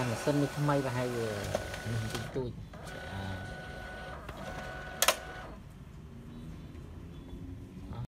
កាន់ម៉ាស៊ីននេះថ្មីប្រហែលវានេះតិចតួច